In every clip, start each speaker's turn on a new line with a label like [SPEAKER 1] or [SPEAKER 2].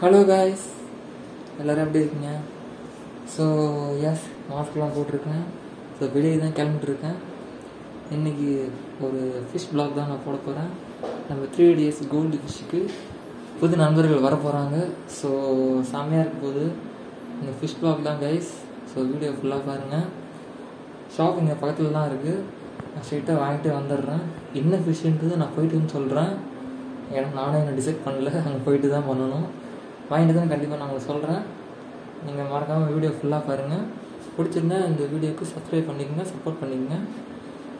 [SPEAKER 1] Hello guys எல்லோரும் எப்படி இருக்கீங்க? ஸோ எஸ் மாஸ்க்லாம் போட்டிருக்கேன். ஸோ வெளியே தான் கிளம்பிட்டுருக்கேன். இன்றைக்கி ஒரு ஃபிஷ் பிளாக் தான் நான் போட போகிறேன் நம்ம த்ரீ டேஸ் கோல்டு ஃபிஷ்ஷுக்கு புது நண்பர்கள் வர போகிறாங்க ஸோ செம்மையாக இருக்கும் போகுது இந்த ஃபிஷ் பிளாக் தான் கைஸ் ஸோ வீடியோ ஃபுல்லாக பாருங்கள் ஷாப் இங்கே பக்கத்தில் தான் இருக்குது நான் ஸ்ட்ரெயிட்டாக வாங்கிட்டு வந்துடுறேன். என்ன ஃபிஷ்ஷுன்றது நான் போயிட்டுன்னு சொல்கிறேன் ஏன்னா நானும் என்ன டிசைட் பண்ணல. அங்கே போயிட்டு தான் பண்ணணும். வாங்கிட்டு தான் கண்டிப்பாக நான் உங்களுக்கு சொல்கிறேன் நீங்கள் மறக்காமல் வீடியோ ஃபுல்லாக பாருங்கள் பிடிச்சிருந்தா இந்த வீடியோக்கு சப்ஸ்கிரைப் பண்ணிக்கோங்க சப்போர்ட் பண்ணிக்கோங்க.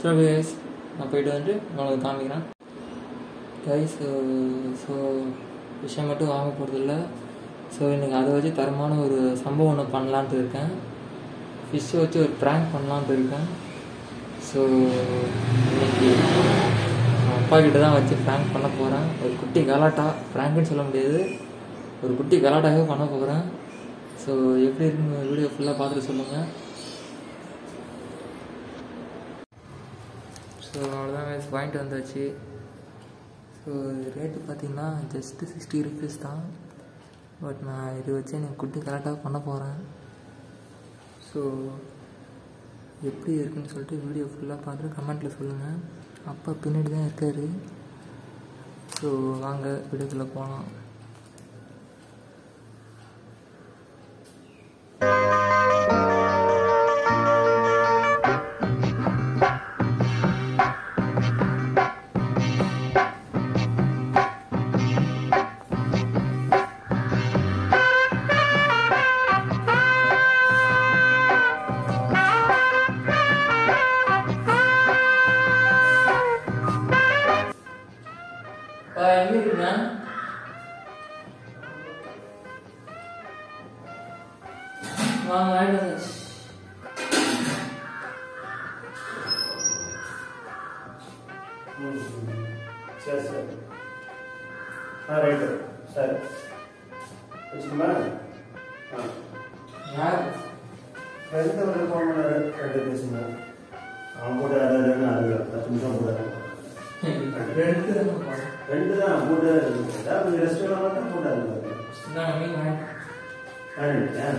[SPEAKER 1] ஸோ கைஸ் நான் போயிட்டு வந்துட்டு உங்களுக்கு காமிக்கிறேன். கைஸ் ஸோ விஷயம் மட்டும் வாங்க போகிறதில்ல ஸோ இன்றைக்கி அதை வச்சு தரமான ஒரு சம்பவம் ஒன்று பண்ணலான்ட்டு இருக்கேன். ஃபிஷ்ஷை வச்சு ஒரு ப்ராங்க் பண்ணலான்ட்டு இருக்கேன். ஸோ இன்னைக்கு அப்பா கிட்ட தான் வச்சு ப்ராங்க் பண்ண போகிறேன் ஒரு குட்டி கலாட்டா ப்ராங்க்னு சொல்ல முடியாது. ஒரு குட்டி கலாட்டாவே பண்ண போகிறேன். ஸோ எப்படி இருக்குன்னு வீடியோ ஃபுல்லாக பார்த்துட்டு சொல்லுங்கள் ஸோ அவ்வளோதான் கைஸ் வாங்கிட்டு வந்தாச்சு. ஸோ ரேட்டு பார்த்தீங்கன்னா ஜஸ்ட்டு சிக்ஸ்டி ருபீஸ் தான். பட் நான் இது வச்சு எனக்கு குட்டி கரெக்டாக பண்ண போகிறேன் ஸோ எப்படி இருக்குன்னு சொல்லிட்டு வீடியோ ஃபுல்லாக பார்த்துட்டு கமெண்ட்டில் சொல்லுங்கள் அப்பா பின்னாடி தான் இருக்கார். ஸோ வாங்க வீடியோக்குள்ளே போகலாம் எங்கே இருக்குங்க வாங்க வாங்கிட்டு வந்தாச்சு
[SPEAKER 2] சரி சரி ஆ ரைட்டு சரி வச்சுக்கோமா ஆ
[SPEAKER 1] யார்
[SPEAKER 2] ரெண்டு ஒரு ஃபோன் பண்ணாரு ரெண்டு பேசுங்க அவன் போட்டு அதாவது அது பத்து நிமிஷம் போட்டாரு
[SPEAKER 1] ரெண்டு தான் போகிறேன்
[SPEAKER 2] ரெண்டு தான் போட்டு ஏதாவது ரெஸ்டாரண்ட் தான் போட்டாரு
[SPEAKER 1] இந்தாங்க மீன் வாங்கிட்டு
[SPEAKER 2] வாங்கிட்டேன்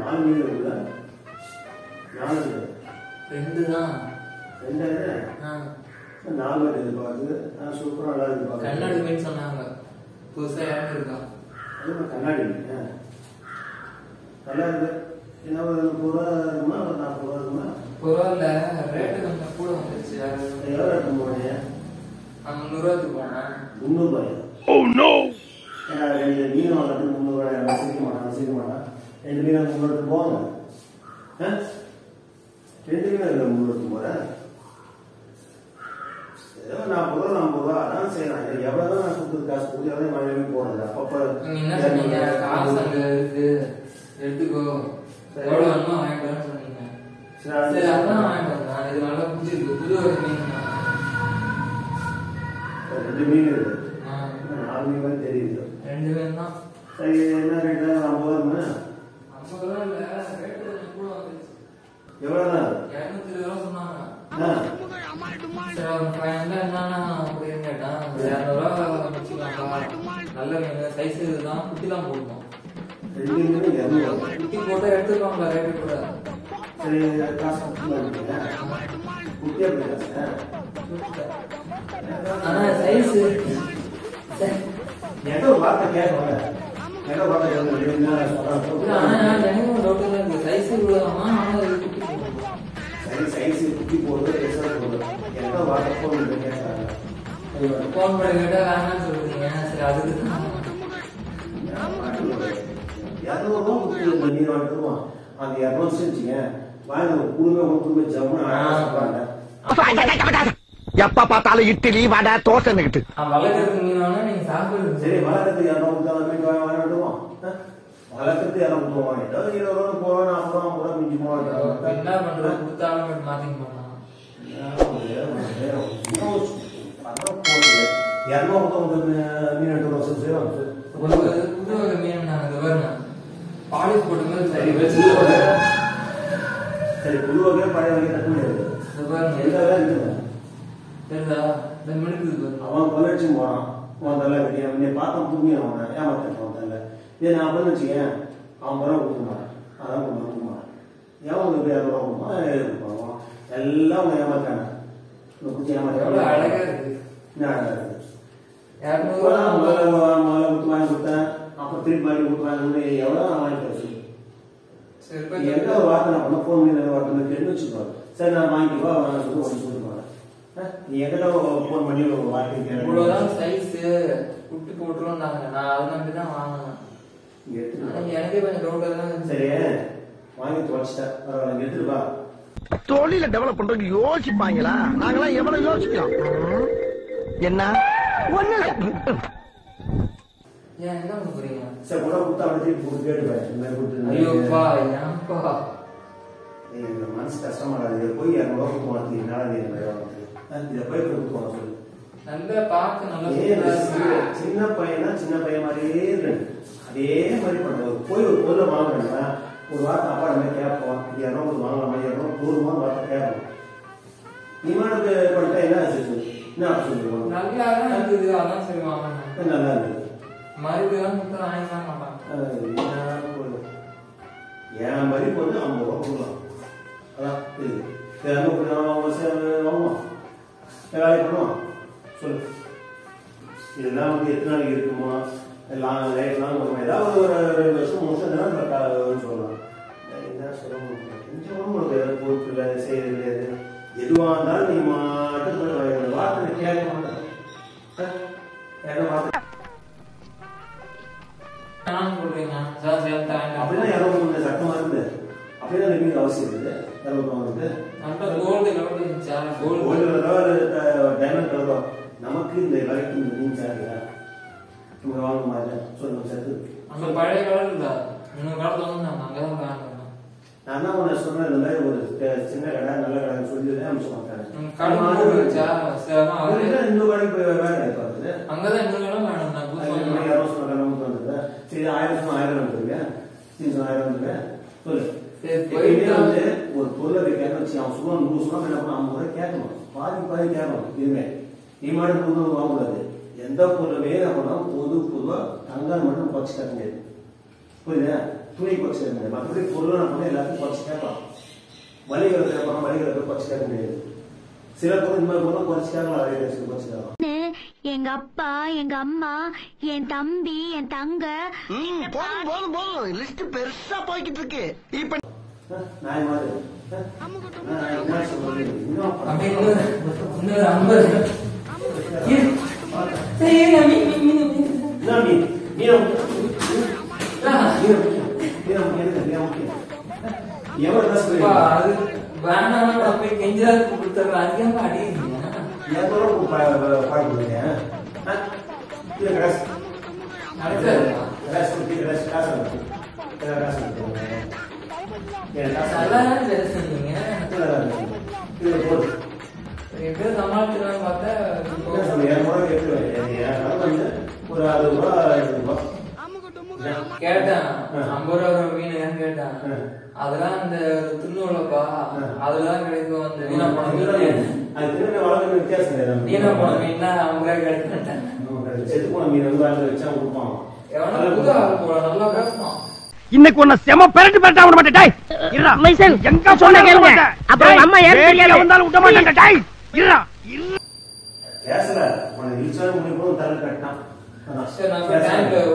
[SPEAKER 2] நாலு மீன் இருக்குல்ல நாலு
[SPEAKER 1] ரெண்டு தான் ஆ.
[SPEAKER 2] நாலு பேர். எதிர்பார்க்குது நான் சூப்பராக நல்லா எதிர்பார்க்குறேன்
[SPEAKER 1] கண்ணாடி மீன் சொன்னாங்க. புதுசாக இறங்கிருக்கா
[SPEAKER 2] அதுவும் கண்ணாடி ஆ. நல்லா இருக்கு என்ன ஒரு முப்பது ரூபா இருக்குமா? ஒரு நாற்பது ரூபா இருக்குமா?
[SPEAKER 1] பரவாயில்ல ரேட்டு கொஞ்சம் கூட வந்துருச்சு.
[SPEAKER 2] எவ்வளோ இருக்கும் போனீங்க?
[SPEAKER 1] நான் முந்நூறுவாய்க்கு போனேன்
[SPEAKER 2] முந்நூறுபாயா ஏன்னா ரெண்டு மீன் வாங்குறதுக்கு முந்நூறுவா வசிக்க மாட்டான் வசிக்க மாட்டான். ரெண்டு மீன் முந்நூறு போவாங்க ஆ? ரெண்டு மீன் இல்லை முந்நூறு போகிறேன் ஏதோ நாற்பது ரூபா நாற்பது ரூபா அதான் செய்யலாம் எவ்வளோ தான் நான் கொடுத்தது காசு கொடுத்து எவ்வளோ மழையுமே போடுறது அப்பப்போ
[SPEAKER 1] நீங்க என்ன சொன்னீங்க? காசு அங்க இருக்கு. எடுத்துக்கோ. எவ்வளவு வேணுமோ வாங்கிட்டு
[SPEAKER 2] சரி,
[SPEAKER 1] அதான் வாங்கிட்டு வந்தேன் இது நல்லா பிடிச்சிருக்கு புது ஒரு மீன் தான்.
[SPEAKER 2] ரெண்டு மீன் இருக்கு.
[SPEAKER 1] ஆ,
[SPEAKER 2] நாலு மீன் மாதிரி தெரியுது.
[SPEAKER 1] ரெண்டு மீன் தான்
[SPEAKER 2] சரி என்ன ரேட்டு ஐம்பது ரூபா
[SPEAKER 1] ஐம்பது ரூபா இல்ல. ரேட்டு கொஞ்சம் கூட வந்துருச்சு.
[SPEAKER 2] எவ்வளோ தான்
[SPEAKER 1] இரநூத்தி இருபது ரூபா சொன்னாங்க.
[SPEAKER 2] ஆ.
[SPEAKER 1] சரி ஒரு ஃபைவ் ஹண்ட்ரட் என்னன்னா அப்படின்னு கேட்டேன். ஒரு இரநூறுவா வச்சுக்கலாம்ப்பா. நல்ல மீன். சைஸ் இதுதான். குட்டி தான் போடணும் குட்டி போட்டா எடுத்துக்கோங்க ரேட்டு கூட. ஆனா சைஸ்
[SPEAKER 2] ஏதோ வார்த்தை கேட்கல ஏதோ வார்த்தை கேட்கல
[SPEAKER 1] ஆனா எனக்கும் doubt இருக்கு. size இவ்வளவுதானா? ஆனா
[SPEAKER 2] சரி சைஸ் குட்டி போடுறது எக்ஸ்ட்ரா போடுறது ஏதோ வார்த்தை போன் கேட்கறாங்க
[SPEAKER 1] phone பண்ணி கேட்டா வேணாம்னு சொல்றீங்க. சரி, அதுக்கு தான்.
[SPEAKER 2] இரநூறுவா கொடுத்து நீர் வாங்கிட்டுருவான் அந்த இரநூறு செஞ்சுங்க வாங்க ஒரு குடும்பம் ஒரு குடும்பம் ஜம்முன்னு
[SPEAKER 3] எப்ப பார்த்தாலும் இட்லி வடை
[SPEAKER 1] சாப்பிடுறது
[SPEAKER 2] சரி வளர்க்கறதுக்கு இரநூறு கொடுத்தா வீட்டு வாங்க வாங்க விடுவோம் வளர்க்கறதுக்கு இரநூறு கொடுத்துருவான் ஏதாவது இருபது ரூபா ரூபா நாற்பது ரூபா ரூபா மிஞ்சி போவாங்க
[SPEAKER 1] என்ன பண்றது? கொடுத்தாலும் இப்படி மாத்திக்க மாட்டான். ஒரு புது வகை மீன் இது பாருங்க. பாலிஷ் போட்ட சரி வச்சு
[SPEAKER 2] சரி புது வகை பழைய வகை தக்க முடியாது.
[SPEAKER 1] இது பாருங்க.
[SPEAKER 2] எல்லா வேலை இருக்குங்க
[SPEAKER 1] தெரியுதா? இந்த மினுக்குது பாரு
[SPEAKER 2] அவன் கொள்ளடிச்சு போறான் உன் தள்ள கட்டி அவன் பார்த்தா புரிஞ்சு அவனை ஏமாத்தான் அவன் தள்ள இதே நான் பண்ணு வச்சுக்கேன். அவன் கொடுக்க மாட்டான். அதான் கொண்டு மாட்டான். ஏன் வந்து இரநூறுவா கொடுப்பான் எல்லாம் அவங்க ஏமாத்தாங்க குச்சி ஏமாத்தான்
[SPEAKER 1] அழகா இருக்கு.
[SPEAKER 2] என்ன அழகா இருக்கு? முதல்ல முதல்ல வாங்கி கொடுத்தேன். அப்புறம் திருப்பி வாங்கி எவ்வளோ எந்த ஒரு வார்த்தை நான் பண்ண ஃபோன் பண்ணி வார்த்தை கேட்டு வச்சுக்கோ சரி நான் வாங்கிக்கோ நான் சொல்லி ஒன்று ஆ, நீ எங்கிட்ட ஃபோன் பண்ணி ஒரு வார்த்தை
[SPEAKER 1] இவ்வளவுதான்
[SPEAKER 2] கேட்டு
[SPEAKER 1] சைஸ் குட்டி போட்டுருவோம்னாங்க. நான் அதை நம்பி தான் வாங்கினேன். எனக்கே கொஞ்சம் டவுட்டா தான்
[SPEAKER 2] சரி வாங்கி தொலைச்சிட்டேன் பரவாயில்ல எடுத்துட்டு வா.
[SPEAKER 3] தொழில டெவலப் பண்றதுக்கு யோசிப்பாங்களா? நாங்களாம் எவ்வளவு யோசிக்கிறோம்? என்ன? ஒண்ணு
[SPEAKER 1] ஏன் என்ன பண்ண போறீங்க?
[SPEAKER 2] சரி கூட கொடுத்து அவனை திருப்பி கொடுத்து கேட்டு பாரு. இந்த மாதிரி கொடுத்து
[SPEAKER 1] ஐயோப்பா ஏன்ப்பா
[SPEAKER 2] ஏய், இந்த மனசு கஷ்டமா. இதை போய் இரநூறுவா கொடுத்து என்னால நீ இதை போய் கொடுத்து சொல்லு.
[SPEAKER 1] நல்லா சூப்பரா
[SPEAKER 2] சின்ன- பையனா சின்ன பையன் மாதிரியே இருக்கு. அதே மாதிரி பண்றது போய் ஒரு பொருளை ஒரு வார்த்தை அப்பா நம்ம கேட்போம். இரநூறு வாங்கலாமா இரநூறு வார்த்தை கேட்போம். பண்ணிட்டா என்ன ஆச்சு? என்ன சொல்லுவோம்
[SPEAKER 1] நல்லா தான் இருக்குது. அதான் சரி வாங்கினேன்
[SPEAKER 2] நல்லா இருக்குது
[SPEAKER 1] மறுபடியும் மட்டும் வாங்கிக்கலாம் மாட்டான்
[SPEAKER 2] என் மதிப்பு வந்து ஐம்பது ரூபா கொடுக்கலாம். அதான் இரநூறு சொல்லு. இதெல்லாம் வந்து எத்தனை நாளைக்கு இருக்குமா? லாங் லைஃப் லாங் வருமா? ஏதாவது ஒரு ரெண்டு வருஷம் மூணு வருஷம் சொல்லலாம். என்ன சொல்ல முடியும்? கொஞ்சம் உங்களுக்கு பொறுப்பு இல்லை செய்யறது கிடையாது. எதுவாக இருந்தாலும் நீ மாட்டு வார்த்தை கேட்க மாட்டேன் என்ன
[SPEAKER 1] சொல்றீங்க சார்
[SPEAKER 2] அப்படின்னா சட்டமா இருந்து அப்படின்னா எனக்கு அவசியம் இருக்குது இரநூறு வந்து
[SPEAKER 1] நல்ல கோல்டு கலர் இருந்துச்சா. கோல்டு
[SPEAKER 2] கோல்டு கலரோ டைமண்ட் கலரோ நமக்கு இந்த விலைக்கு இந்த மீன் சாரியா இங்க வாங்க மாதிரி சொல்லுங்க
[SPEAKER 1] அந்த பழைய கலர் இல்ல. இன்னும் காலத்துல வந்து நாங்க அங்கதான் வாங்கினோம்
[SPEAKER 2] நான் தான் உன்னை சொன்னேன் இந்த மாதிரி ஒரு சின்ன கடை நல்ல கடை சொல்லி அனுப்பிச்சு
[SPEAKER 1] கடை
[SPEAKER 2] மாட்டேன்
[SPEAKER 1] இருந்துச்சா சரி அதான் அவரே
[SPEAKER 2] இன்னொரு கடைக்கு போய் வேலை கிடைப்பாரு
[SPEAKER 1] அங்கதான் இன்னொரு இடம் வேணும். நான் புதுசா
[SPEAKER 2] இரநூறு சொன்ன நமக்கு வந்தது சரி ஆயிரம் ஆயிரம் வந்துருங்க. சரி ஆயிரம் வந்துருங்க. சொல்லு. எப்பயுமே வந்து ஒரு பொருளை கேட்க வச்சு அவன் சொல்லுவான் நூறு சொன்னா என்ன பண்ண ரூபாய் கேட்கணும். பாதி பாதி கேட்கணும். இதுமே நீ மாடு பொருள் வாங்கக்கூடாது. எந்த பொருளுமே நம்ம பொது பொதுவா தங்கம் மட்டும் குறைச்சு கேட்க முடியாது. புரியுதா? துணி குறைச்சு கேட்க முடியாது. மற்றபடி பொருள் நம்ம எல்லாத்தையும் குறைச்சு கேட்கலாம். மளிகை கேட்கலாம் மளிகை குறைச்சு கேட்க முடியாது. சில பொருள் இந்த மாதிரி பொருள் குறைச்சு கேட்கலாம் அதே ரேட்டுக்கு குறைச்சு கேட்கலாம்
[SPEAKER 4] எங்க அப்பா எங்க அம்மா என் தம்பி என் தங்க
[SPEAKER 3] போதும் போதும் போதும். லிஸ்ட் பெருசா போய்கிட்டு இருக்கு. இப்ப
[SPEAKER 2] நாய் மாதிரி. எவ்வளவு
[SPEAKER 1] நான் போய் கெஞ்சாது கொடுத்துட்றேன் அதிகமா சமாளிச்சிடலாம் பார்த்தா
[SPEAKER 2] ஒரு அறுபது ரூபா.
[SPEAKER 1] கேட்டேன். ஐம்பது ரூபா மீன் கேட்டேன். அதெல்லாம் அந்த துண்ணுலப்பா
[SPEAKER 2] ஆ.
[SPEAKER 1] அதுலதான் கிடைக்கும் அந்த வீணா போன மீன்
[SPEAKER 2] வித்தியாசம்
[SPEAKER 1] வீணா போன மீன்னா
[SPEAKER 2] செத்து போன மீன் வந்து அதில் வச்சா கொடுப்பான்.
[SPEAKER 1] நல்லா பேசுவான்.
[SPEAKER 3] இன்னைக்கு உன்னை செம பெரட்டு பெரட்டா விட மாட்டேன். டேய் இருடா.
[SPEAKER 4] மைசன்,
[SPEAKER 3] எங்க
[SPEAKER 4] சொன்னா
[SPEAKER 3] போன
[SPEAKER 4] கேளுங்க.
[SPEAKER 3] கேளுங்க
[SPEAKER 4] அப்புறம் அம்மா ஏன் தெரியாது?
[SPEAKER 3] வந்தாலும் விட மாட்டேன் டேய் இருடா.
[SPEAKER 2] பேசல. போது.
[SPEAKER 1] சரி நான்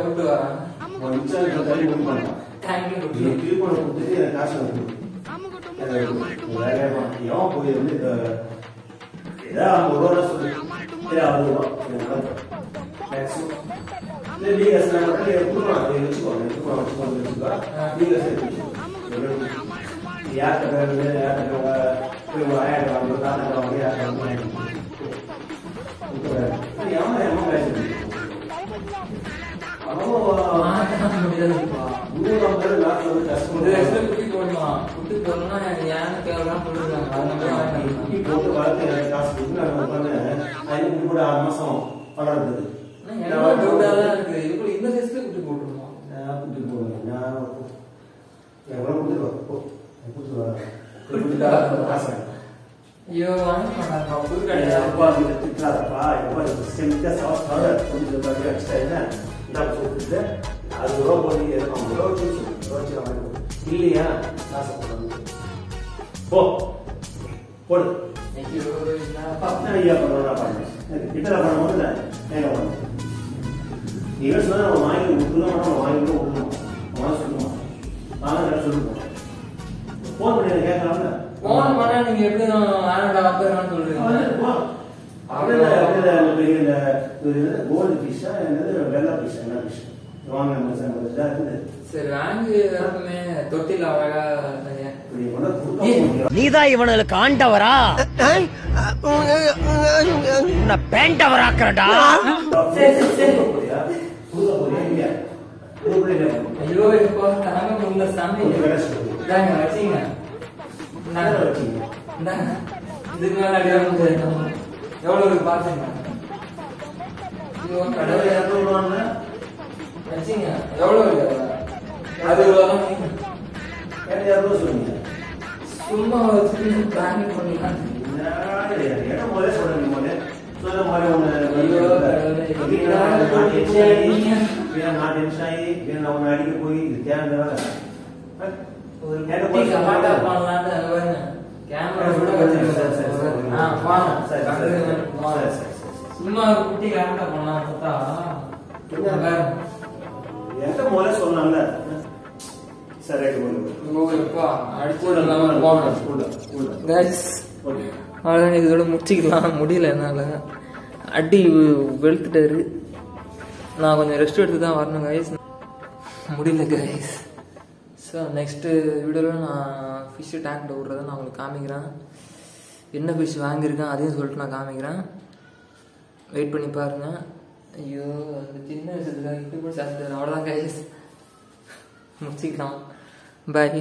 [SPEAKER 1] விட்டு வரேன்.
[SPEAKER 2] உன் இன்சார்ஜ் தலை முடிவு பண்ணான்
[SPEAKER 1] டேங்க்ல
[SPEAKER 2] நீ
[SPEAKER 1] விட்டு
[SPEAKER 2] திருப்பணம் கொடுத்துட்டு எனக்கு காசு வந்து எவன் போய் வந்து இந்த ஏதாவது ஐம்பது ரூபா சொல்லு சரி அறுபது ரூபா எனக்கு நடக்கும். Maximum. இல்ல, நீங்க சொன்னா மட்டும் நீங்க கொடுக்கலாம். நீங்க வச்சுக்கோங்க. வச்சுக்கோங்க, வச்சுக்கோங்க, வச்சுக்கோங்க. நீங்க சேர்த்து வச்சுக்கோங்க. நீ யார்கிட்ட பேருந்து, யார்கிட்ட உங்க போய் ஒரு ஆயிரம் வாங்க, ஒரு தாத்தா வாங்க, யார்கிட்ட வாங்க, வாங்கி கொடுத்துருங்க. நீ எவன் எவன் பேசுறது? வளர்ந்தது
[SPEAKER 1] இந்த சைஸ்ல குட்டி போட்டுருமா
[SPEAKER 2] நான் குட்டி போடுவேன் நான் எவ்வளோ கொடுத்துருவா போ கொடுத்துருவா? காசு
[SPEAKER 1] ஐயோ வாங்க மாட்டாங்க
[SPEAKER 2] அப்பா கிட்ட திட்டாதப்பா எப்பா கொஞ்சம் பாக்கி எக்ஸ்ட்ரா நான் சொல்லிட்டு அறுபது ரூபா போட்டு ரூபா வச்சு ரூபா வச்சு இல்லையா காசை போடாம போ போடு நான் ஐயா பண்ணுறா பண்ணேன் கிட்ட பண்ணும்போது எங்க பண்ணேன் நீ என்ன சொன்னா அவன் வாங்கி விட்டுலாம் அவன் வாங்கி விட்டு அவன் சொல்லுவான் ஃபோன் பண்ணி கேட்கலாம்ல
[SPEAKER 1] போன் பண்ணா நீங்க எப்படி ஆனடா அப்பறான்னு சொல்றீங்க?
[SPEAKER 2] கோல்டு பீஸா என்னது? வெள்ளை பீஸா என்ன பீஸ் வாங்க மனுஷன்
[SPEAKER 1] சரி வாங்கி வரப்புமே தொட்டில அழகா
[SPEAKER 3] நீதான் இவனுக்கு ஆண்டவரா? உன்னை பேண்டவராக்குறடா.
[SPEAKER 1] ஐயோ இப்போ தாங்க முடியல சாமி. இந்தாங்க வச்சுங்க. இந்தாங்க
[SPEAKER 2] வச்சீங்க
[SPEAKER 1] இதுக்கு மேல அடியாக முடியாது எவ்வளவு இருக்கு பாத்துங்க கடவுளே
[SPEAKER 2] இரநூறுவாங்க
[SPEAKER 1] வச்சுங்க எவ்வளவு இருக்கு அறுபது ரூபா தான் நீங்க.
[SPEAKER 2] இரநூறுவா சொன்னீங்க
[SPEAKER 1] சும்மா வச்சுட்டு பிளான் பண்ணலாம்
[SPEAKER 2] முதல்ல சொல்றேன் முதல்ல சொல்ல மாதிரி. நாட்டு போய் தேவை
[SPEAKER 1] ஒரு. கேமரா கூட வச்சிருக்கேன் ஆ போங்க.
[SPEAKER 2] சரி, சரி.
[SPEAKER 1] போங்க.
[SPEAKER 2] சரி, சரி, சரி.
[SPEAKER 1] சும்மா ஒரு குட்டி கேமரா பண்ணலாம் பார்த்தா
[SPEAKER 2] என்ன?
[SPEAKER 1] அங்க
[SPEAKER 2] என்கிட்ட முதல்ல சொல்லலாம்ல சரி போடு
[SPEAKER 1] ஐயோ, எப்பா, அடிச்சு? போங்க.
[SPEAKER 2] கூட
[SPEAKER 1] அவ்வளோதான் இதோட முடிச்சிக்கலாம். முடியல என்னால். அடி வெளுத்துட்டாரு. நான் கொஞ்சம் ரெஸ்ட் எடுத்து தான் வரணும் கைஸ் முடியல கைஸ் ஸோ நெக்ஸ்ட்டு வீடியோவில் நான் ஃபிஷ்ஷு டேங்கில் விட்றதை நான் உங்களுக்கு காமிக்கிறேன். என்ன ஃபிஷ் வாங்கியிருக்கேன் அதையும் சொல்லிட்டு நான் காமிக்கிறேன். வெயிட் பண்ணி பாருங்கள் ஐயோ அந்த சின்ன வயசுல இப்படி கூட சேர்த்து அவ்வளோதான் கைஸ் முடிச்சிக்கலாம். பாய்